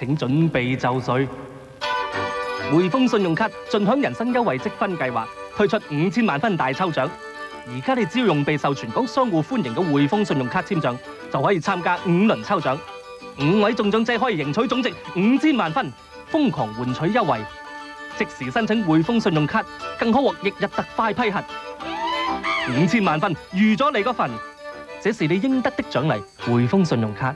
请准备就绪。汇丰信用卡尽享人生优惠积分计划，推出五千万分大抽奖。而家你只要用备受全港商户欢迎嘅汇丰信用卡签奖，就可以参加五轮抽奖，五位中奖者可以赢取总值五千万分，疯狂换取优惠。即时申请汇丰信用卡，更可获翌日特快批核。五千万分预咗你嗰份，这是你应得的奖励——汇丰信用卡。